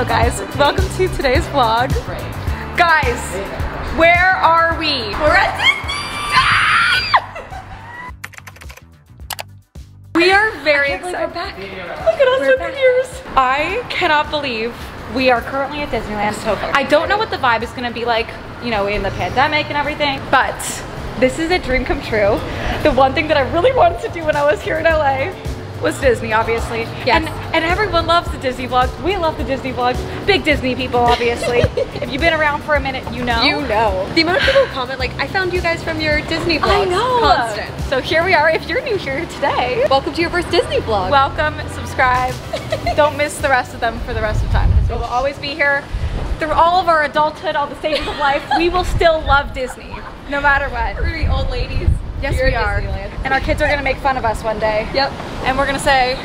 Hello guys, welcome to today's vlog. Guys, where are we? We're at Disney! we are very excited. Look at us with the ears. I cannot believe we are currently at Disneyland. So I don't know what the vibe is gonna be like, you know, in the pandemic and everything, but this is a dream come true. The one thing that I really wanted to do when I was here in LA was Disney, obviously. Yes. And, and everyone loves the Disney vlogs. We love the Disney vlogs. Big Disney people, obviously. if you've been around for a minute, you know. You know. The amount of people who comment like, I found you guys from your Disney vlogs. I know. Constant. So here we are. If you're new here today, Welcome to your first Disney vlog. welcome, subscribe. Don't miss the rest of them for the rest of time. We'll always be here through all of our adulthood, all the stages of life. We will still love Disney, no matter what. we're gonna be old ladies. Yes, here we are. Disneyland. And our kids are gonna make fun of us one day. Yep. And we're gonna say,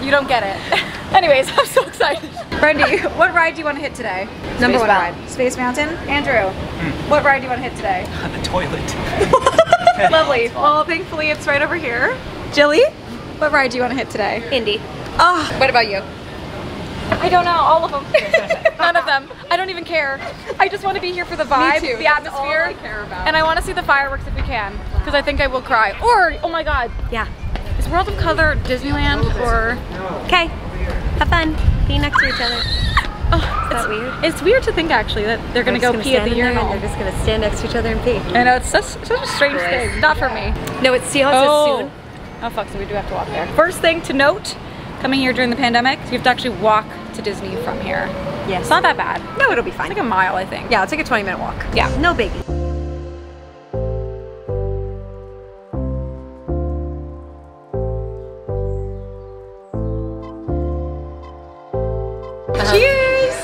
you don't get it. Anyways, I'm so excited. Brandy, what ride do you want to hit today? Number one Mountain. ride. Space Mountain. Andrew, hmm. what ride do you want to hit today? the toilet. Lovely. Well, thankfully it's right over here. Jilly, what ride do you want to hit today? Indy. Oh, What about you? I don't know, all of them. None of them. I don't even care. I just want to be here for the vibe, the That's all atmosphere, I care about. and I want to see the fireworks if we can, because I think I will cry. Or, oh my God, Yeah. is World of Color Disneyland or? Okay. Have fun. Be next to each other. Oh, that it's weird? It's weird to think actually that they're gonna go pee at the urinal. They're just gonna stand next to each other and pee. I know it's such, such a strange Gross. thing. Not for me. No, it's see how it Oh. soon. Oh fuck, so we do have to walk there. First thing to note, coming here during the pandemic, you have to actually walk to Disney from here. Yes. It's not that bad. No, it'll be It's fine. like a mile, I think. Yeah, it's like a 20 minute walk. Yeah. No biggie. Uh-huh. Cheers!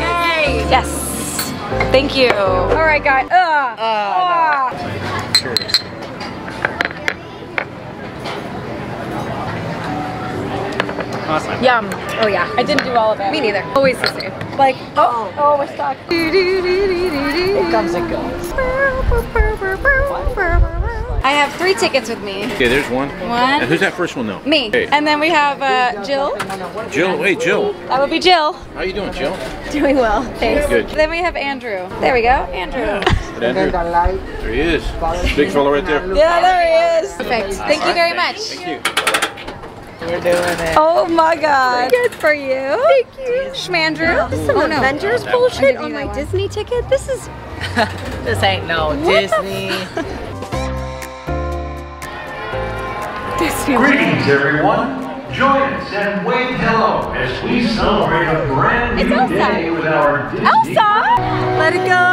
Yay! Yes. Thank you. All right, guys. Ugh. Uh, ah. Cheers. Awesome. Yum. Oh yeah. I didn't do all of it. Me neither. Always the same. Like, oh, oh, we're stuck. It comes and goes. I have three tickets with me. Okay, there's one. One. And who's that first one though? Me. Hey, And then we have uh, Jill. Jill. Hey, Jill. That would be Jill. How you doing, Jill? Doing well. Thanks. Good. Then we have Andrew. There we go, Andrew. Good, Andrew. There he is. Big fellow right there. Yeah, there he is. Perfect. Thank you very much. Thank you. Oh my god. Good for you. Thank you. Schmandrew. This is some Oh, no. Avengers I'll bullshit on my one. Disney ticket. This is This ain't no Disney. Disney. Greetings, everyone. Join us and wave hello as we celebrate a brand new It's Elsa. day with our Disney. Elsa! Let it go!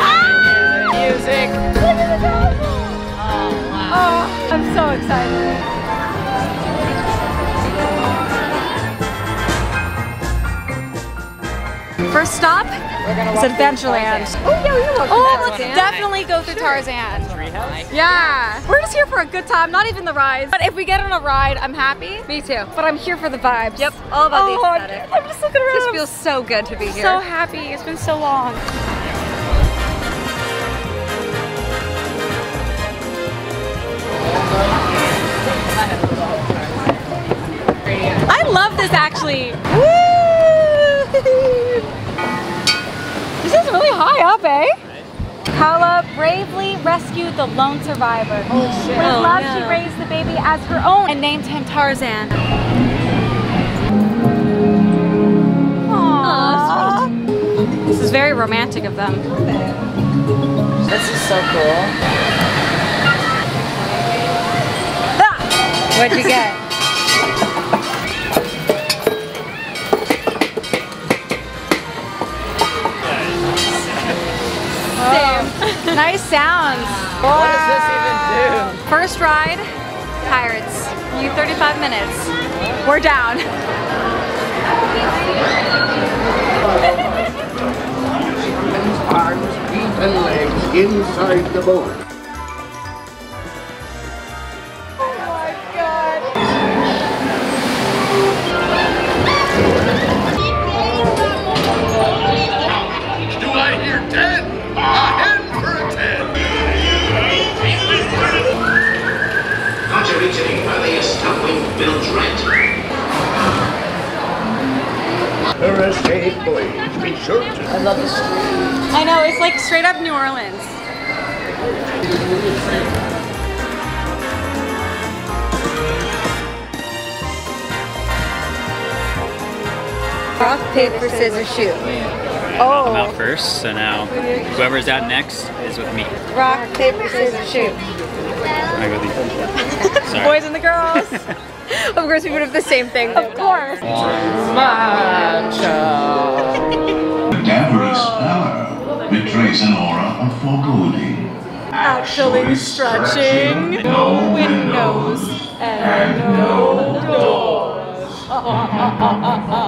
Ah! Music. Oh, oh, I'm so excited. First stop is Adventureland. Oh yeah, we can walk Oh, through let's that. definitely go through Tarzan. Yeah. We're just here for a good time, not even the rides. But if we get on a ride, I'm happy. Me too. But I'm here for the vibes. Yep, all about Oh, the I'm- aesthetic. I'm just looking around. Just feels so good to be here. so happy. It's been so long. I love this actually. Woo! This is really high up, eh? Kala bravely rescued the lone survivor. With Oh, love, no. she raised the baby as her own and named him Tarzan. Aww. This is very romantic of them. This is so cool. What'd you get? Oh. Nice sounds. What does this even do? First ride, Pirates. You 35 minutes. We're down. arms, feet, and legs inside the boat. Rock, paper, scissors, shoot. I'm Oh, out first, so now whoever's out next is with me. Rock, paper, scissors, shoot. I go with boys and the girls. Of course, we would have the same thing. of course. Macho. Cadaverous pallor betrays an aura of foreboding. Actually stretching. No Windows and no doors.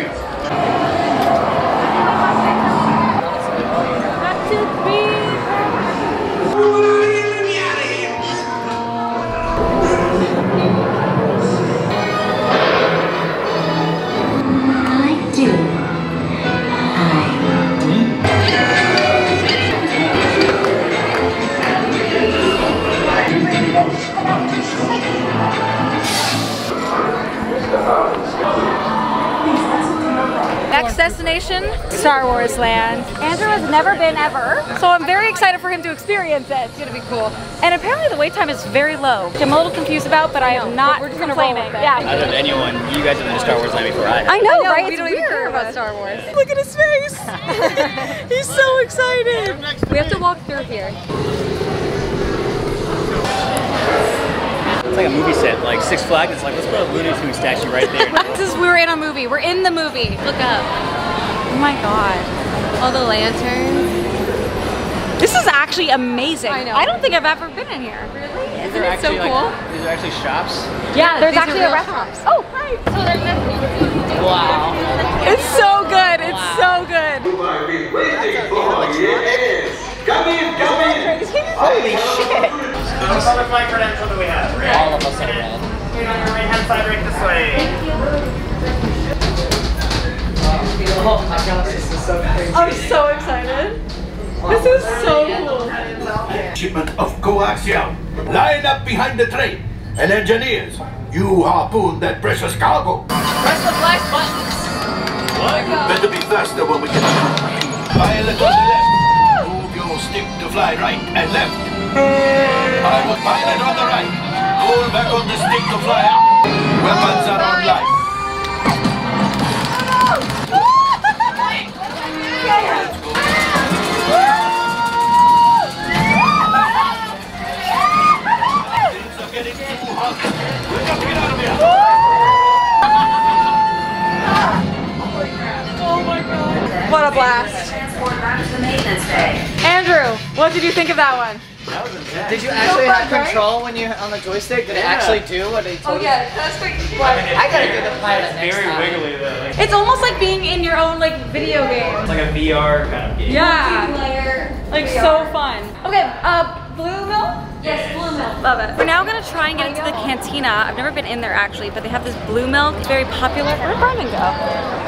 never been ever, so I'm very excited for him to experience it. It's gonna be cool. And apparently the wait time is very low, which I'm a little confused about, but I am not we're just gonna roll complaining. with it. Yeah. Out of anyone, you guys have been to Star Wars Land before I have. I know, No, right? we It's don't even care about Star Wars. Look at his face. He's so excited. We have to walk through here. It's like a movie set, like Six Flags. It's like let's put a Looney Tunes statue right there. This is, we were in a movie. We're in the movie. Look up. Oh my god. All the lanterns. This is actually amazing. I know. I don't think I've ever been in here. Isn't it so cool? these are actually shops. Yeah, there's these are actually a real restaurant. Oh, hi. Wow. It's so good. It's so good. I've been waiting for. Yes. Come in, come in. Holy shit. Those are the flight credentials that we have. Right? All of us are red. Here on your right hand side, right this way. Oh my gosh, this is so crazy. I'm so excited. This is so cool. Shipment of coaxium. Line up behind the train. And engineers, you harpoon that precious cargo. Press the flash buttons. Better be faster when we get Pilot on the left. Move your stick to fly right and left. I will pilot on the right. Hold back on the stick to fly up. A blast. Andrew, what did you think of that one? Did you actually have control when you on the joystick? Did it actually do what it told oh, you? Oh yeah, that's great. I gotta do the pilot next Very time. wiggly though. Like, It's almost like being in your own like video game. it's like a VR kind of game. Yeah. Like so fun. Okay, uh, Blue Milk? Yes, Blue Milk. Love it. We're now gonna try and get into the cantina. I've never been in there actually, but they have this blue milk. It's very popular. Where'd Brandon go?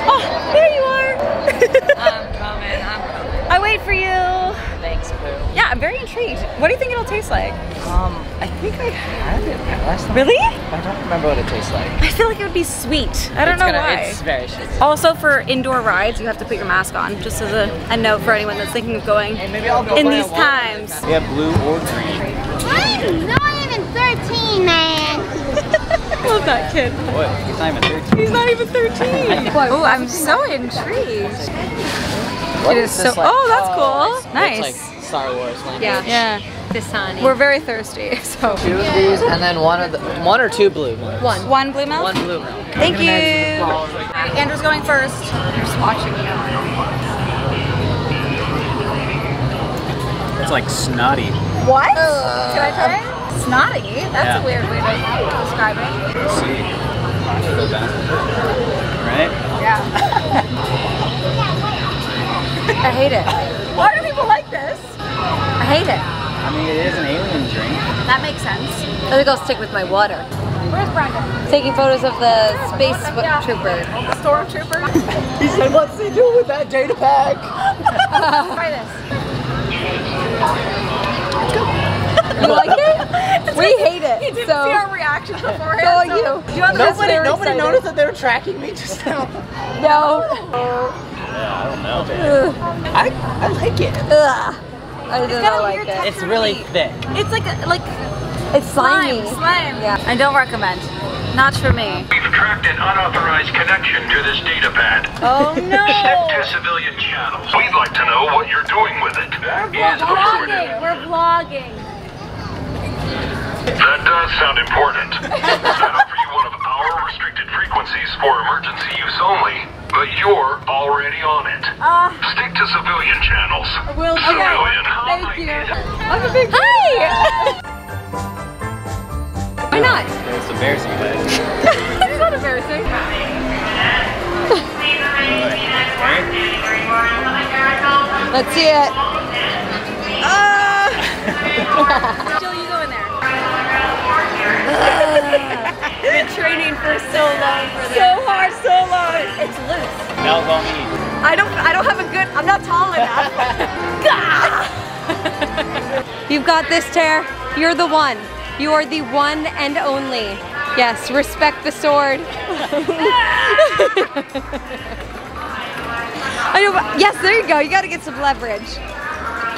Oh, there you are. I'm coming, I'm coming. I wait for you. Thanks, Boo. Yeah, I'm very intrigued. What do you think it'll taste like? Um, I think I had it last time. Really? I don't remember what it tastes like. I feel like it would be sweet. I don't It's know gonna- why. It's very sweet. Also for indoor rides, you have to put your mask on, just as a, a note for anyone that's thinking of going Hey, maybe I'll go in these times. We have blue or green. I'm not even 13, man. Love that kid. What? He's not even 13. He's not even 13. oh, I'm so intrigued. What It is this so- oh, that's oh, cool. it's- Nice. It's like Star Wars language. Yeah. Yeah, Dasani. we're very thirsty, so. Two of these and then one of the one or two blue ones. One. One blue milk? One blue milk. Thank you. Andrew's going first. You're just watching you. It's like snotty. What? Uh, Can I try it? Snotty? That's Yeah. a weird way to describe it. Let's see. Right? Yeah. I hate it. Why do people like this? I hate it. I mean, it is an alien drink. That makes sense. I think I'll stick with my water. Where's Brandon? Taking photos of the space trooper. The stormtrooper. He said, what's he do with that data pack? Try this. You like it? we hate it. He didn't so see our reactions beforehand. So are so- you. Do you want That's this? Nobody, nobody excited. noticed that they were tracking me just now. no. I don't know. I, I like it. Ugh. I do got not like weird it. It's really thick. It's like like It's slimy. slime. Slime. Yeah. I don't recommend. Not for me. We've tracked an unauthorized connection to this data pad. Oh Stick no. to civilian channels. We'd like to know what you're doing with it. Is vlogging. We're vlogging. That does sound important. I'd offer you one of our restricted frequencies for emergency use only, but you're already on it. Uh, Stick to civilian channels. will do. Civilian. Thank you. I'm a big Hi. Why not? It's embarrassing, guys. it's not embarrassing. Let's see it. Ah! Jill, you go in there. Been training for so long for this. So hard, so long. It's loose. Now was all me. I don't. I don't have a good. I'm not tall enough. You've got this, Tara. You're the one. You are the one and only. Yes, respect the sword. I know, but- yes, there you go. You gotta get some leverage.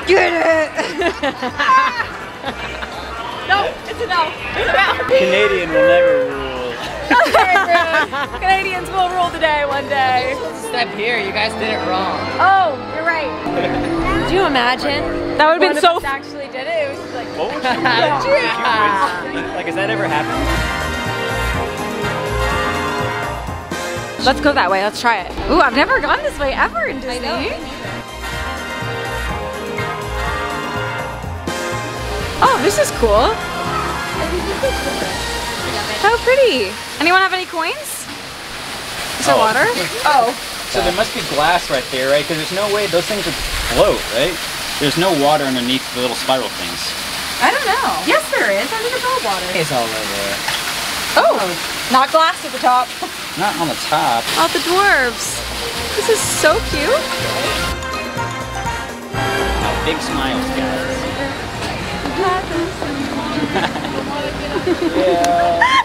Get it. no, it's a no. It's a no. Canadian will never rule. Very rude. Canadians will rule today one day. Step here, you guys did it wrong. Oh, you're right. Do you imagine? That would have been so. us actually did it. It was just like, What would you do? Like, has that ever happened? Let's go that way. Let's try it. Ooh, I've never gone this way ever in Disney. Oh, this is cool. How pretty. Anyone have any coins? Is there Oh. water? Oh. So there must be glass right there, right? Because there's no way those things would float, right? There's no water underneath the little spiral things. I don't know. Yes, there is. I think it's all water. It's all over. Oh, not glass at the top. Not on the top. Oh, the dwarves. This is so cute. Big smiles, guys. Bursting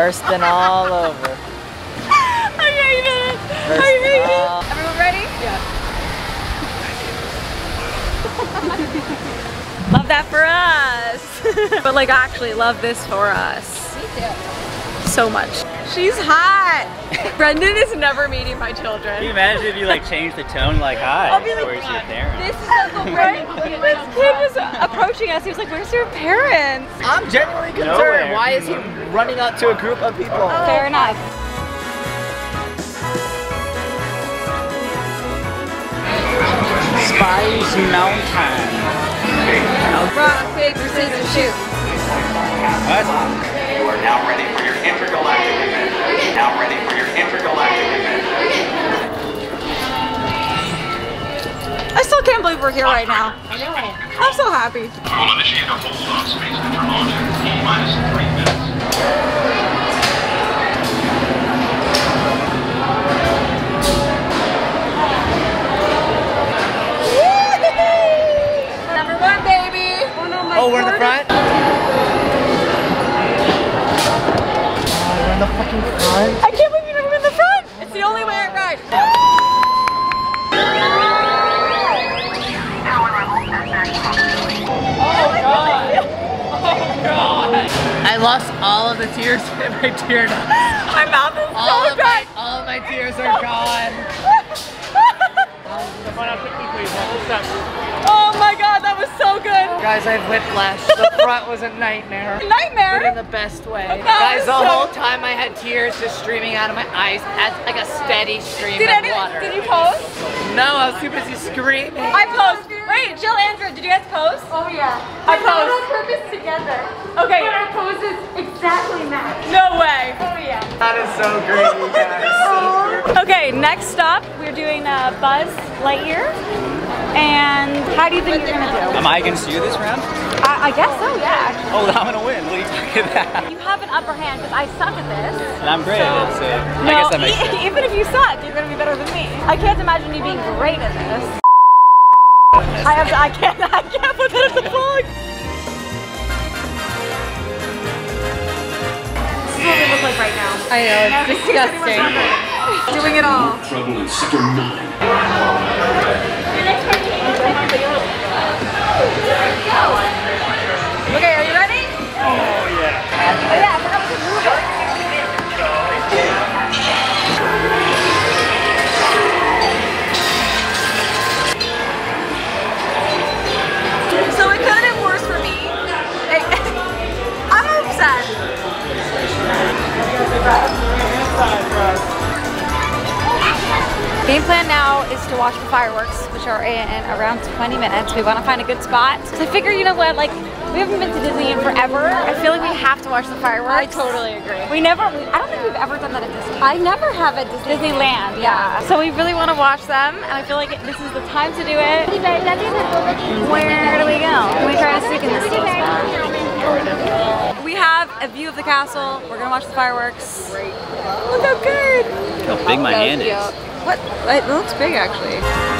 Bursting all over. I hate it. I hate it. Everyone ready? Yeah. love that for us. but like I actually love this for us. Me too. So much. She's hot. Brendan is never meeting my children. Can you imagine if you like change the tone like hi? I'll be like, Where's your parents? This is Uncle Brendan. this kid was approaching us. He was like, "Where's your parents?" I'm genuinely concerned. Nowhere. Why is he running up to a group of people? Oh, fair enough. Space Mountain. Rock, paper, scissors, shoot. What? You are now ready for your intergalactic event. Now ready for your intergalactic event. I still can't believe we're here right now. I know. I'm so happy. We'll initiate a hold on space enter launch in T minus three minutes. Number one, baby. Oh no, my Oh, we're in the front? All of the tears in my tear ducts. My mouth is All so of dry. my, all of my tears are gone. oh my god, that was so good. Guys, I have whiplash. The front was a nightmare. Nightmare? But in the best way. That Guys, the so- whole time I had tears just streaming out of my eyes as like a steady stream Did, of any, water. did you post? No, I was too busy screaming. I post. Wait, Jill, Andrew, did you guys post? Oh yeah. I we post. on purpose together. Okay. But our poses exactly match. No way. Oh yeah. That is so great, you guys. Okay, next stop, we're doing uh, Buzz Lightyear. And how do you think you're gonna do? Am I against you this round? I, I guess so, yeah. Oh, I'm gonna win. What are you talking about? You have an upper hand because I suck at this. And I'm great at it, so I guess that makes e- sense. even if you suck, you're gonna be better than me. I can't imagine you being great at this. I have to, I can't, I can't put that in the vlog. This is what we look like right now. I know, it's disgusting. Doing it all. Trouble in Sector 9. Game plan now is to watch the fireworks, which are in around 20 minutes. We want to find a good spot. So I figure, you know what, like, we haven't been to Disney in forever. I feel like we have to watch the fireworks. I totally agree. We never, I don't think we've ever done that at Disney. I never have at Disney. Disneyland, yeah. So we really want to watch them, and I feel like this is the time to do it. Where do we go? Can we try to sneak in this little spot? We have a view of the castle. We're gonna watch the fireworks. Look how good! Look how big my hand is. What? It looks big actually.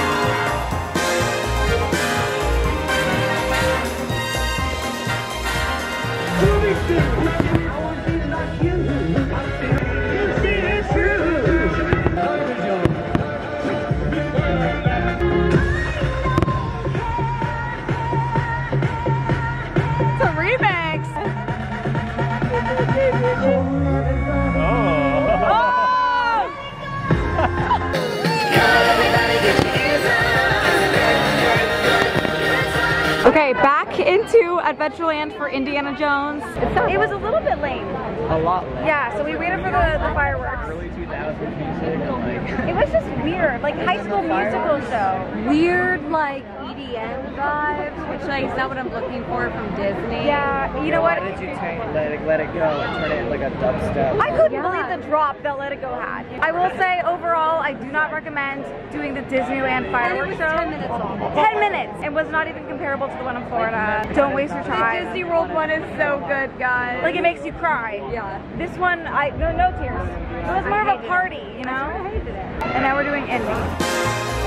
Okay, back into Adventureland for Indiana Jones. It was a little bit lame. A lot. Yeah, so we waited for the, the fireworks. Early 2000 music. Like, It was just weird, like high school musical show. Weird like EDM vibes, which like is not what I'm looking for from Disney. Yeah, you know what? Why did you turn, let, it, let it go and turn it into like a dubstep? I couldn't Yeah. believe the drop that Let It Go had. I will say, overall, I do not recommend doing the Disneyland And fireworks show. 10 minutes long. 10 minutes. It was not even comparable to the one in Florida. Don't waste your time. The Disney World one is so good, guys. Like it makes you cry. Yeah. This one, I no no tears. It was more of a party, you know. I hated it. And now we're doing Indy.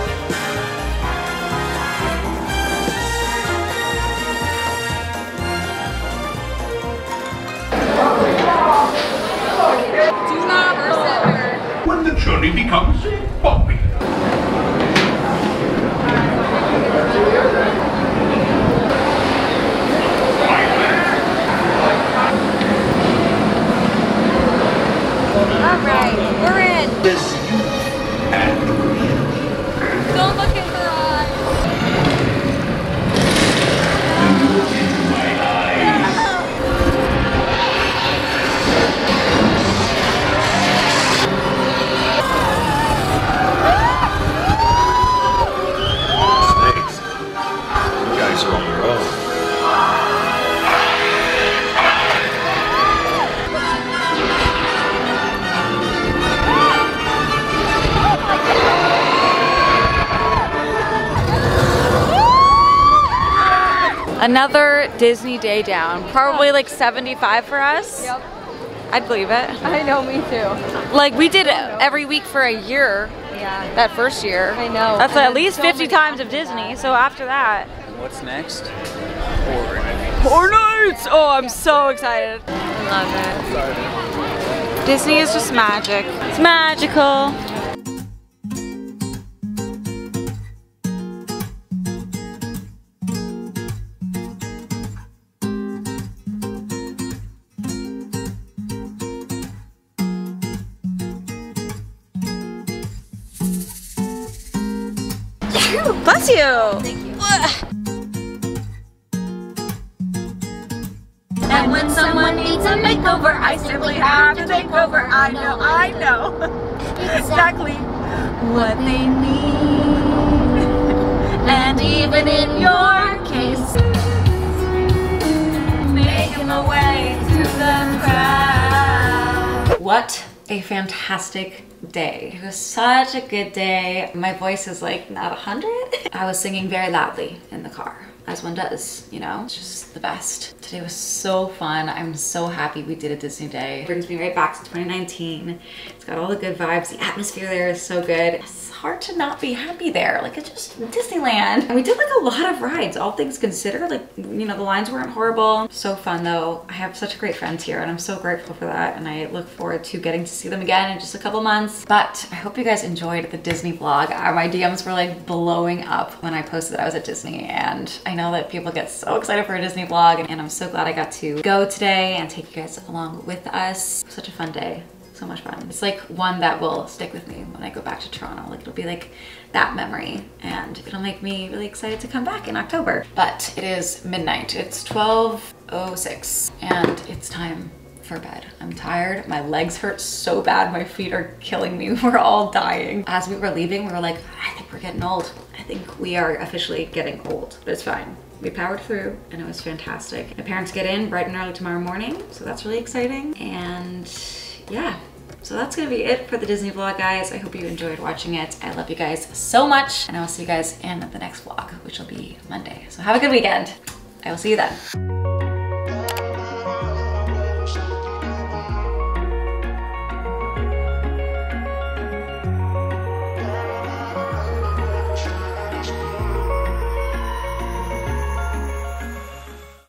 When the journey becomes bumpy. All right, we're in. Disney day down. Probably like 75 for us. Yep. I'd believe it. I know, me too. Like we did it every week for a year. Yeah. That first year. I know. That's And at least so 50 times of after Disney. So after that, What's next? Horror. Four nights! Oh, I'm so excited. I love it. Disney is just magic. It's magical. You. Thank you. And when someone needs a makeover, I simply have to take over. I know, I know exactly what they need. And even in your case, making my way through the crowd. What a fantastic day. It was such a good day. My voice is like not a 100. I was singing very loudly in the car as one does, you know? It's just the best. Today was so fun. I'm so happy we did a Disney day. It brings me right back to 2019. It's got all the good vibes. The atmosphere there is so good. Hard to not be happy there. Like it's just Disneyland. And we did like a lot of rides, all things considered. Like, you know, the lines weren't horrible. So fun though. I have such great friends here and I'm so grateful for that. And I look forward to getting to see them again in just a couple months. But I hope you guys enjoyed the Disney vlog. Uh, my DMs were like blowing up when I posted that I was at Disney and I know that people get so excited for a Disney vlog and I'm so glad I got to go today and take you guys along with us. Such a fun day so much fun. It's like one that will stick with me when I go back to Toronto. Like it'll be like that memory and it'll make me really excited to come back in October. But it is midnight. It's 12.06 and it's time for bed. I'm tired. My legs hurt so bad. My feet are killing me. We're all dying. As we were leaving, we were like, I think we're getting old. I think we are officially getting old, but it's fine. We powered through and it was fantastic. My parents get in bright and early tomorrow morning, so that's really exciting. And yeah, so that's gonna be it for the Disney vlog, guys. I hope you enjoyed watching it. I love you guys so much, and I will see you guys in the next vlog, which will be Monday. So have a good weekend. I will see you then.